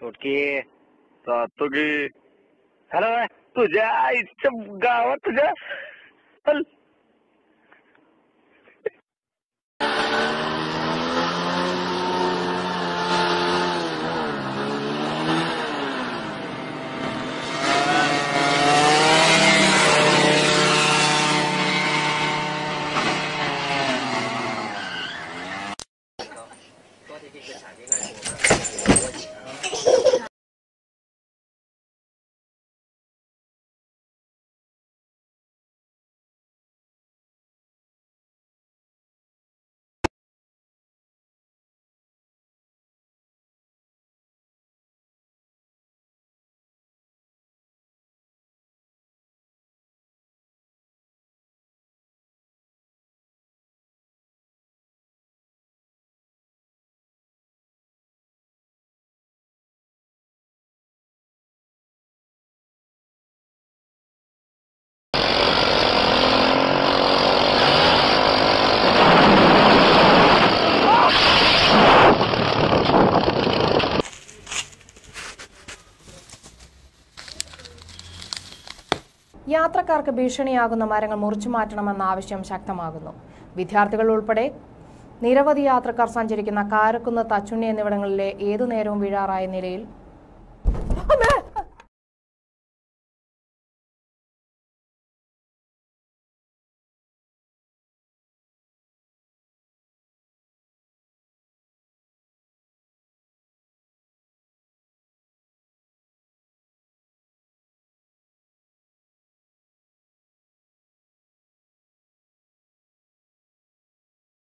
सुटकी सातुकी hello तुझ्या गावात तुझ्या യാത്രക്കാർക്ക് ഭീഷണിയാകുന്ന മരങ്ങൾ മുറിച്ചു മാറ്റണമെന്ന ആവശ്യം ശക്തമാകുന്നു വിദ്യാർത്ഥികൾ ഉൾപ്പെടെ നിരവധി യാത്രക്കാർ സഞ്ചരിക്കുന്ന കാരക്കുന്ന് തച്ചുണ്ണി എന്നിവിടങ്ങളിലെ ഏതു നേരവും വീഴാറായ നിലയിൽ!